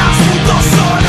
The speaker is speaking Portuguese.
Nas dos olhos